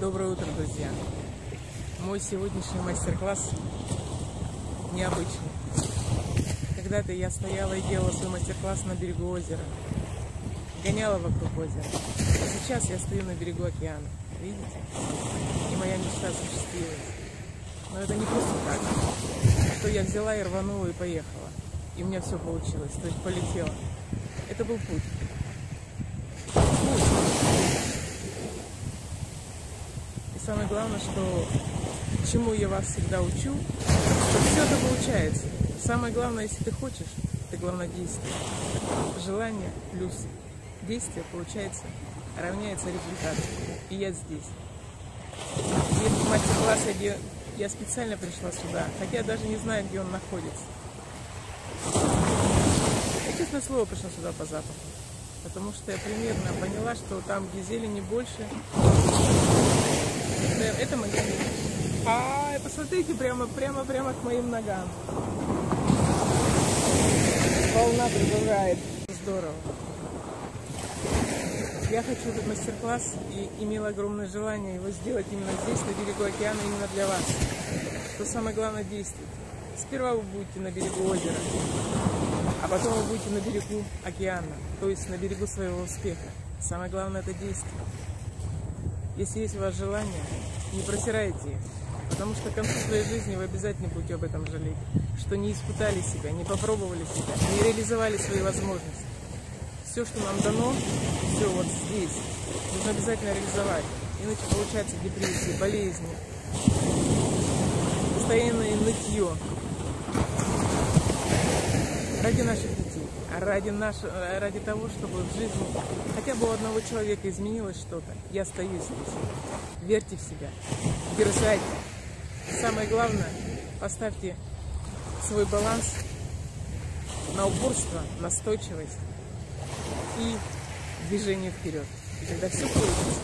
Доброе утро, друзья! Мой сегодняшний мастер-класс необычный. Когда-то я стояла и делала свой мастер-класс на берегу озера. Гоняла вокруг озера. А сейчас я стою на берегу океана. Видите? И моя мечта осуществилась. Но это не просто так, что я взяла и рванула и поехала. И у меня все получилось, то есть полетела. Это был путь. И самое главное, что чему я вас всегда учу, что все это получается. Самое главное, если ты хочешь, ты главное действие. Желание плюс действие получается, равняется результату. И я здесь. И этот мастер-класс я, я специально пришла сюда, хотя я даже не знаю, где он находится. Я, честное слово, пришла сюда по запаху. Потому что я примерно поняла, что там, где зелени больше, это, это моя А, посмотрите, прямо, прямо, прямо к моим ногам. Волна прибывает. Здорово. Я хочу этот мастер-класс и имела огромное желание его сделать именно здесь, на берегу океана, именно для вас. Что самое главное действовать. Сперва вы будете на берегу озера, а потом вы будете на берегу океана, то есть на берегу своего успеха. Самое главное это действие. Если есть у вас желание, не просирайте их, потому что к концу своей жизни вы обязательно будете об этом жалеть, что не испытали себя, не попробовали себя, не реализовали свои возможности. Все, что нам дано, все вот здесь, нужно обязательно реализовать, иначе получается депрессия, болезни, постоянное нытье, ради наших детей, ради, наш... ради того, чтобы в жизни хотя бы у одного человека изменилось что-то. Я остаюсь здесь. Верьте в себя, дерзайте. Самое главное, поставьте свой баланс на упорство, настойчивость и движение вперед. И тогда все получится.